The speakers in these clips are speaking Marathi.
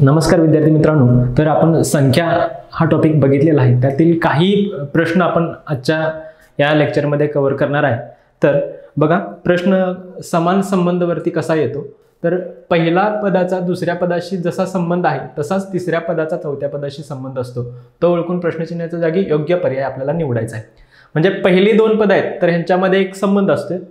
नमस्कार विद्यार्थी मित्रांनो तर आपण संख्या हा टॉपिक बघितलेला आहे. त्यातील काही प्रश्न आपण आजच्या या लेक्चरमध्ये कव्हर करणार आहे. तर बघा प्रश्न समान संबंधवरती कसा येतो? तर पहिला पदाचा दुसऱ्या पदाशी जसा संबंध आहे तसाच तिसऱ्या पदाचा चौथ्या पदाशी संबंध असतो. तो ओळखून प्रश्नचिन्हाच्या जागी योग्य पर्याय आपल्याला निवडायचा आहे. म्हणजे पहिली दोन पद आहेत तर ह्यांच्यामध्ये एक संबंध असतो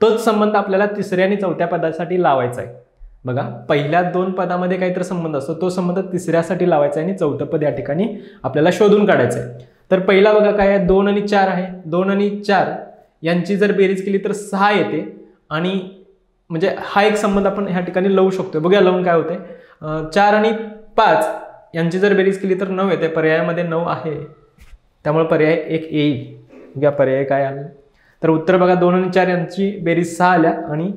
तोच संबंध आपल्याला तिसऱ्या आणि चौथ्या पदासाठी लावायचा आहे. बघा पहिल्या दोन पदामध्ये काहीतरी संबंध असतो. तो संबंध तिसऱ्यासाठी लावायचा आहे आणि चौथं पद या ठिकाणी आपल्याला शोधून काढायचं आहे. तर पहिला बघा काय आहे? दोन आणि चार आहे. दोन आणि चार यांची जर बेरीज केली तर सहा येते. आणि म्हणजे हा एक संबंध आपण ह्या ठिकाणी लावू शकतो बघूया लावून काय होते चार आणि पाच यांची जर बेरीज केली तर नऊ येते. पर्यायामध्ये नऊ आहे. त्यामुळे पर्याय एक येईल. बघा पर्याय काय आला तर उत्तर बघा दोन आणि चार यांची बेरीज सहा आल्या आणि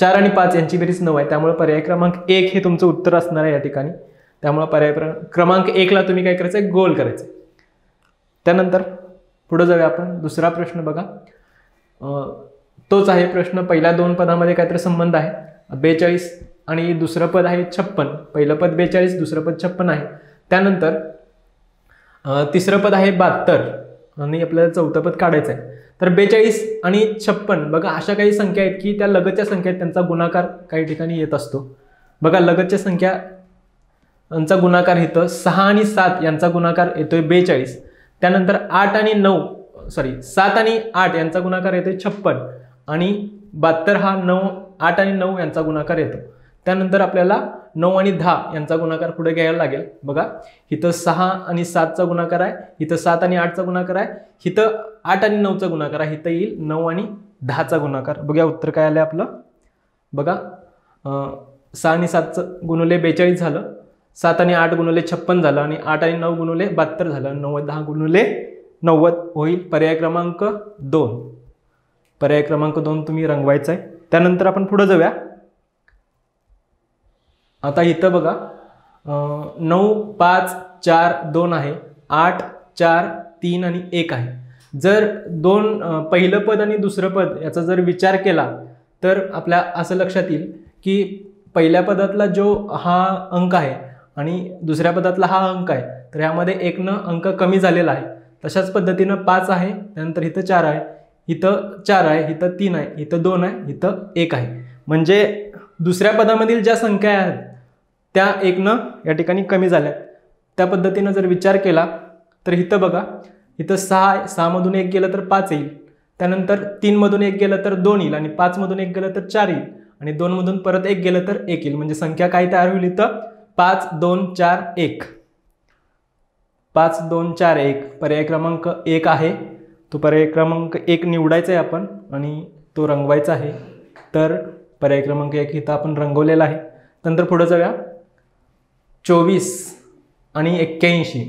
चार आणि पाच यांची बेरीज नऊ आहे. त्यामुळे पर्याय क्रमांक एक हे तुमचं उत्तर असणार आहे या ठिकाणी. त्यामुळे पर्याय क्रमांक एकला तुम्ही काय करायचं आहे गोल करायचं त्यानंतर पुढं जाऊया आपण. दुसरा प्रश्न बघा. तोच आहे प्रश्न. पहिल्या दोन पदामध्ये काहीतरी संबंध आहे. बेचाळीस आणि दुसरं पद आहे छप्पन. पहिलं पद बेचाळीस दुसरं पद छप्पन आहे. त्यानंतर तिसरं पद आहे बहात्तर. आणि आपल्याला चौथं पद काढायचं आहे तर बेचाळीस आणि छप्पन बघा अशा काही संख्या आहेत की त्या लगतच्या संख्या आहेत त्यांचा गुणाकार काही ठिकाणी येत असतो. बघा लगतच्या संख्या यांचा गुणाकार येतं सहा आणि सात यांचा गुणाकार येतोय बेचाळीस. त्यानंतर आठ आणि नऊ सॉरी सात आणि आठ यांचा गुणाकार येतोय छप्पन आणि बहात्तर हा नऊ आठ आणि नऊ यांचा गुणाकार येतो. त्यानंतर आपल्याला नऊ आणि दहा यांचा गुणाकार पुढे घ्यायला लागेल. बघा इथं सहा आणि सातचा गुणाकार आहे इथं सात आणि आठचा गुणाकार आहे इथं आठ आणि नऊचा गुणाकार आहे इथं येईल नऊ आणि दहाचा गुणाकार. बघा उत्तर काय आलं आपलं. बघा सहा आणि सातचं गुणवले बेचाळीस झालं सात आणि आठ गुणवले छप्पन झालं आणि आठ आणि नऊ गुणवले बहात्तर झालं. नव्वद दहा गुणवले नव्वद होईल. पर्याय क्रमांक दोन. पर्याय क्रमांक दोन तुम्ही रंगवायचा आहे. त्यानंतर आपण पुढं जाऊया. आता इथं बघा नऊ पाच चार दोन आहे आठ चार तीन आणि एक आहे. जर दोन पहिलं पद आणि दुसरं पद याचा जर विचार केला तर आपल्या असं लक्षात येईल की पहिल्या पदातला जो हा अंक आहे आणि दुसऱ्या पदातला हा अंक आहे तर ह्यामध्ये एकनं अंक कमी झालेला आहे. तशाच पद्धतीनं पाच आहे त्यानंतर इथं चार आहे इथं चार आहे इथं तीन आहे इथं दोन आहे इथं एक आहे. म्हणजे दुसऱ्या पदामधील ज्या संख्या आहेत त्या एकनं या ठिकाणी कमी झाल्या त्या पद्धतीनं जर विचार केला तर इथं बघा इथं सहा सहामधून एक गेलं तर पाच येईल. त्यानंतर तीनमधून एक गेलं तर दोन येईल आणि पाचमधून एक गेलं तर चार येईल. आणि दोनमधून परत एक गेलं तर एक येईल. म्हणजे संख्या काय तयार होईल इथं? पाच दोन चार एक. पाच दोन चार एक. पर्याय क्रमांक एक आहे. तो पर्याय क्रमांक एक निवडायचा आहे आपण आणि तो रंगवायचा आहे. तर पर्याय क्रमांक एक इथं आपण रंगवलेला आहे. नंतर पुढं जाऊया. चोवीस आणि एक्क्याऐंशी.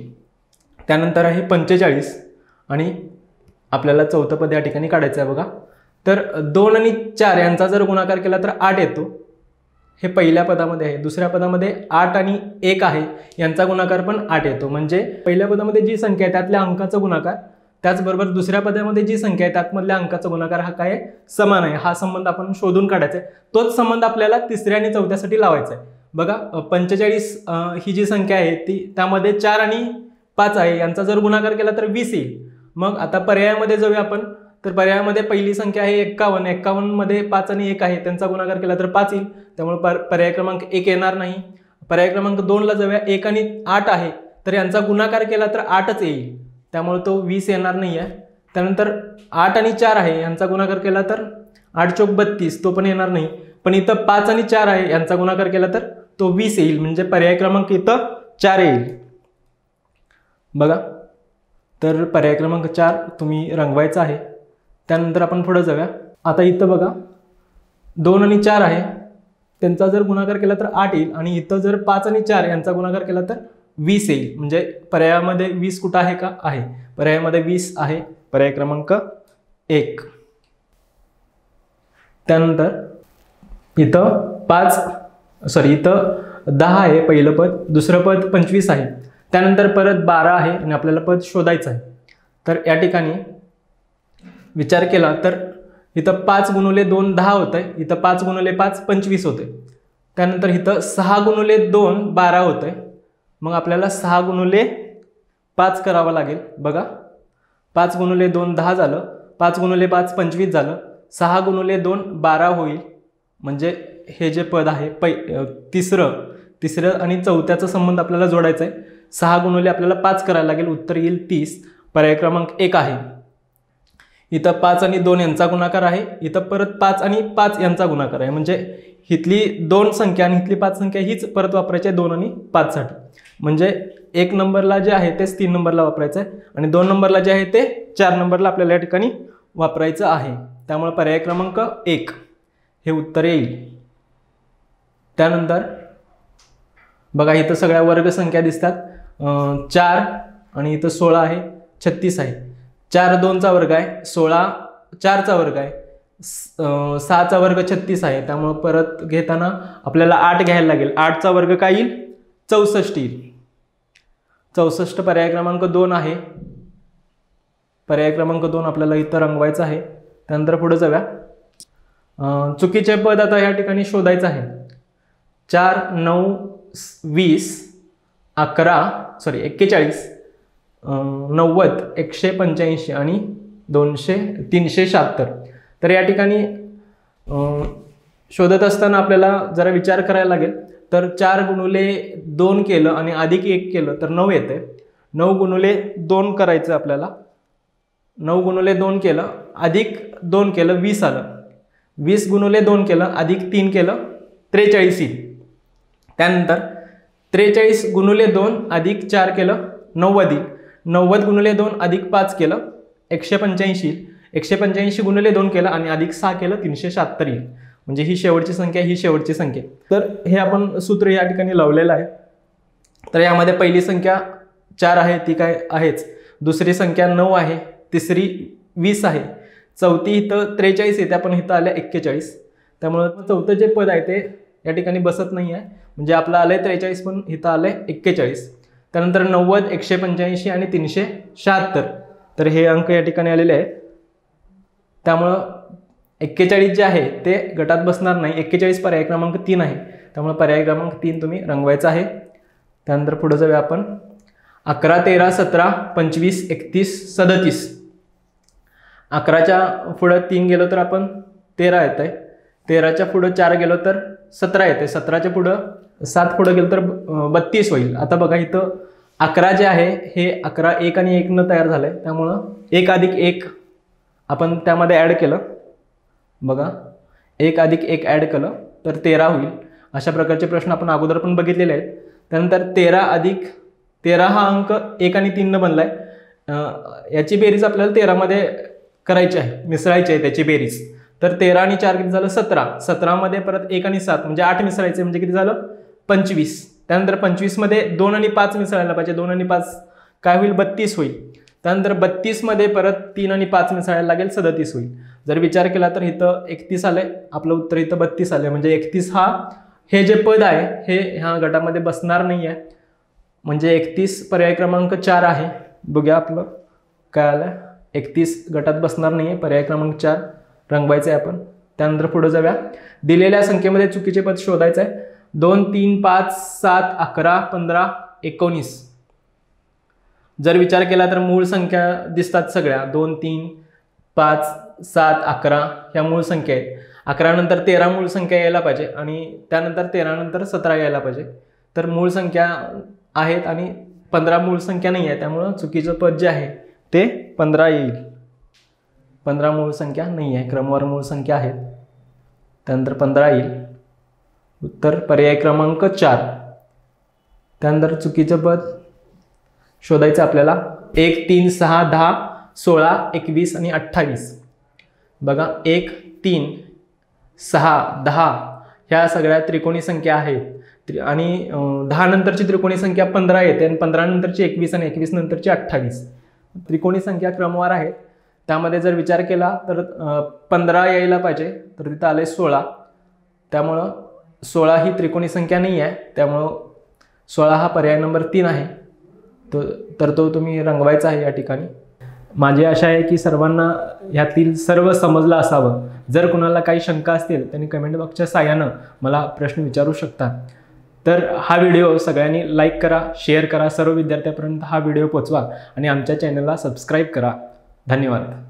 त्यानंतर आहे पंचेचाळीस आणि आपल्याला चौथं पद या ठिकाणी काढायचं आहे बघा. तर दोन आणि चार यांचा जर गुणाकार केला तर आठ येतो. हे पहिल्या पदामध्ये आहे. दुसऱ्या पदामध्ये आठ आणि एक आहे. यांचा गुणाकार पण आठ येतो. म्हणजे पहिल्या पदामध्ये जी संख्या आहे त्यातल्या अंकाचा गुणाकार त्याचबरोबर दुसऱ्या पदामध्ये जी संख्या आहे त्यातमधल्या अंकाचा गुणाकार हा काय समान आहे. हा संबंध आपण शोधून काढायचा आहे. तोच संबंध आपल्याला तिसऱ्या आणि चौथ्यासाठी लावायचा आहे. बघा पंचेचाळीस ही जी संख्या आहे ती त्यामध्ये चार आणि पाच आहे. यांचा जर गुणाकार केला तर वीस येईल. मग आता पर्यायामध्ये जाऊया आपण. तर पर्यायामध्ये पहिली संख्या आहे एक्कावन्न. एक्कावन्नमध्ये पाच आणि एक आहे. त्यांचा गुणाकार केला तर पाच येईल. त्यामुळे पर पर्याय क्रमांक एक येणार नाही. पर्याय क्रमांक दोनला जाऊया. एक आणि आठ आहे. तर यांचा गुणाकार केला तर आठच येईल. त्यामुळे तो वीस येणार नाही आहे. त्यानंतर आठ आणि चार आहे. यांचा गुणाकार केला तर आठ चौक बत्तीस. तो पण येणार नाही. पण इथं पाच आणि चार आहे यांचा गुणाकार केला तर? तो वीस येईल म्हणजे पर्याय क्रमांक इथं चार येईल. बघा. तर पर्याय क्रमांक चार तुम्ही रंगवायचा आहे. त्यानंतर आपण पुढं जाऊया. आता इथं बघा. दोन आणि चार आहे. त्यांचा जर गुणाकार केला तर आठ येईल आणि इथं जर पाच आणि चार यांचा गुणाकार केला तर वीस येईल. म्हणजे पर्यायामध्ये वीस कुठं आहे का? आहे. पर्यायामध्ये वीस आहे. पर्याय क्रमांक एक. त्यानंतर इथं पाच सॉरी इथं दहा आहे पहिलं पद दुसरं पद पंचवीस आहे. त्यानंतर परत बारा आहे आणि आपल्याला पद शोधायचं आहे. तर या ठिकाणी विचार केला तर इथं पाच गुणवले दोन दहा होत आहे इथं पाच गुणवले पाच पंचवीस होते त्यानंतर इथं सहा गुणुले दोन बारा होतंय. मग आपल्याला सहा गुणुले पाच करावं लागेल. बघा पाच गुणुले दोन दहा झालं पाच गुणुले पाच पंचवीस झालं सहा गुणुले दोन बारा होईल. म्हणजे हे जे पद आहे पै तिसरं तिसरं आणि चौथ्याचा संबंध आपल्याला जोडायचा आहे. सहा गुणवले आपल्याला पाच करायला लागेल उत्तर येईल तीस. पर्याय क्रमांक एक आहे. इथं पाच आणि दोन यांचा गुणाकार आहे. इथं परत पाच आणि पाच यांचा गुणाकार आहे. म्हणजे इथली दोन संख्या आणि इथली पाच संख्या हीच परत वापरायची आहे दोन आणि पाचसाठी म्हणजे एक नंबरला जे आहे तेच तीन नंबरला वापरायचं आहे आणि दोन नंबरला जे आहे ते चार नंबरला आपल्याला या ठिकाणी वापरायचं आहे. त्यामुळे पर्याय क्रमांक एक. हे उत्तर येईल. त्यानंतर बघा इथं सगळ्या वर्गसंख्या दिसतात. चार आणि इथं सोळा आहे छत्तीस आहे. चार दोनचा वर्ग आहे सोळा चारचा वर्ग आहे. स- सहाचा वर्ग छत्तीस आहे. त्यामुळं परत घेताना आपल्याला आठ घ्यायला लागेल. आठचा वर्ग काय येईल? चौसष्ट येईल. चौसष्ट पर्याय क्रमांक दोन आहे. पर्याय क्रमांक दोन आपल्याला इथं रंगवायचं आहे. त्यानंतर पुढे जाऊया. चुकीचे पद आता या ठिकाणी शोधायचं आहे. चार नऊ वीस अकरा सॉरी एक्केचाळीस नव्वद एकशे पंच्याऐंशी आणि दोनशे तीनशे शहात्तर. तर या ठिकाणी शोधत असताना आपल्याला जरा विचार करायला लागेल. तर चार गुणुले दोन केलं आणि अधिक एक केलं तर नऊ येते. नऊ गुणुले दोन करायचं आपल्याला. नऊ गुणुले दोन केलं अधिक दोन केलं वीस आलं. वीस गुणुले दोन केलं अधिक तीन केलं त्रेचाळीस येईल. त्यानंतर त्रेचाळीस गुणुले दोन अधिक चार केलं नव्वद येईल. नव्वद गुणुले दोन अधिक पाच केलं एकशे पंच्याऐंशी येईल. एकशे पंच्याऐंशी गुणले दोन केलं आणि अधिक सहा केलं तीनशे शहात्तर येईल. म्हणजे ही शेवटची संख्या ही शेवटची संख्या. तर हे आपण सूत्र या ठिकाणी लावलेलं आहे. तर यामध्ये पहिली संख्या चार आहे ती काय आहेच? दुसरी संख्या नऊ आहे तिसरी वीस आहे. चौथी इथं त्रेचाळीस येते आपण इथं आल्या एक्केचाळीस. त्यामुळं चौथं जे पद आहे ते या ठिकाणी बसत नाही आहे म्हणजे आपलं आलं आहे त्रेचाळीस पण इथं आलं आहे एक्केचाळीस. त्यानंतर नव्वद एकशे पंच्याऐंशी आणि तीनशे शहात्तर. तर हे अंक या ठिकाणी आलेले आहेत. त्यामुळं एक्केचाळीस जे आहे ते गटात बसणार नाही. एक्केचाळीस पर्याय क्रमांक तीन आहे. त्यामुळे पर्याय क्रमांक तीन तुम्ही रंगवायचा आहे. त्यानंतर पुढं जाऊया आपण. अकरा तेरा सतरा पंचवीस एकतीस सदतीस. अकराच्या पुढं तीन गेलो तर आपण तेरा येत आहे तेराच्या पुढं चार गेलो तर सतरा येते सतराच्या पुढं सात पुढं गेलो तर बत्तीस होईल. आता बघा इथं अकरा जे आहे हे अकरा एक आणि एकनं तयार झालं आहे त्यामुळं एक अधिक एक आपण त्यामध्ये ॲड केलं. बघा एक अधिक एक ॲड केलं तर तेरा होईल. अशा प्रकारचे प्रश्न आपण अगोदर पण बघितलेले आहेत. त्यानंतर तेरा अधिक तेरा हा अंक एक आणि तीननं बनला आहे याची बेरीज आपल्याला तेरामध्ये करायची आहे मिसळायची आहे त्याची बेरीज. तर तेरा आणि चार किती झालं? सतरा. सतरामध्ये परत एक आणि सात म्हणजे आठ मिसळायचे म्हणजे किती झालं? पंचवीस. त्यानंतर पंचवीसमध्ये दोन आणि पाच मिसळायला पाहिजे. दोन आणि पाच काय होईल? बत्तीस होईल. त्यानंतर बत्तीसमध्ये परत तीन आणि पाच मिसळायला लागेल सदतीस होईल. जर विचार केला तर इथं एकतीस आलं आपलं उत्तर इथं बत्तीस आलं म्हणजे एकतीस हा हे जे पद आहे हे ह्या गटामध्ये बसणार नाही आहे म्हणजे एकतीस पर्याय क्रमांक चार आहे. बघूया आपलं काय आलं एकतीस गटात बसणार नाही आहे पर्याय क्रमांक चार रंगवायचं आहे आपण. त्यानंतर पुढे जाऊया. दिलेल्या संख्येमध्ये चुकीचे पद शोधायचं आहे दोन तीन पाच सात अकरा पंधरा एकोणीस. जर विचार केला तर मूळ संख्या दिसतात सगळ्या. दोन तीन पाच सात अकरा ह्या मूळ संख्या आहेत. अकरानंतर तेरा मूळ संख्या यायला पाहिजे आणि त्यानंतर तेरानंतर सतरा यायला पाहिजे. तर मूळ संख्या आहेत आणि पंधरा मूळ संख्या नाही आहे त्यामुळं चुकीचं पद जे आहे ते पंधरा येईल. पंधरा मूळ संख्या नाही आहे क्रमवार मूळ संख्या आहेत. त्यानंतर पंधरा येईल. उत्तर पर्याय क्रमांक चार. त्यानंतर चुकीचं पद शोधायचं आपल्याला. एक तीन सहा दहा सोळा एकवीस आणि अठ्ठावीस. बघा एक तीन सहा दहा ह्या सगळ्या त्रिकोणी संख्या आहेत. त्रि- आणि दहा नंतरची त्रिकोणी संख्या पंधरा येते आणि पंधरा नंतरची एकवीस आणि एकवीस नंतरची अठ्ठावीस. त्रिकोणी संख्या क्रमवार आहेत त्यामध्ये जर विचार केला तर पंधरा यायला पाहिजे तर तिथं आले सोळा. त्यामुळं सोळा ही त्रिकोणी संख्या नाही आहे त्यामुळं सोळा हा पर्याय नंबर तीन आहे. तो तर तो तुम्ही रंगवायचा आहे या ठिकाणी. माझी आशा आहे की सर्वांना ह्यातील सर्व समजलं असावं. जर कुणाला काही शंका असतील त्यांनी कमेंट बॉक्सच्या साह्यानं मला प्रश्न विचारू शकतात तर हा व्हिडिओ सगळ्यांनी लाईक करा शेअर करा. सर्व विद्यार्थ्यापर्यंत हा व्हिडिओ पोचवा आणि आमच्या चॅनलला सबस्क्राईब करा. धन्यवाद.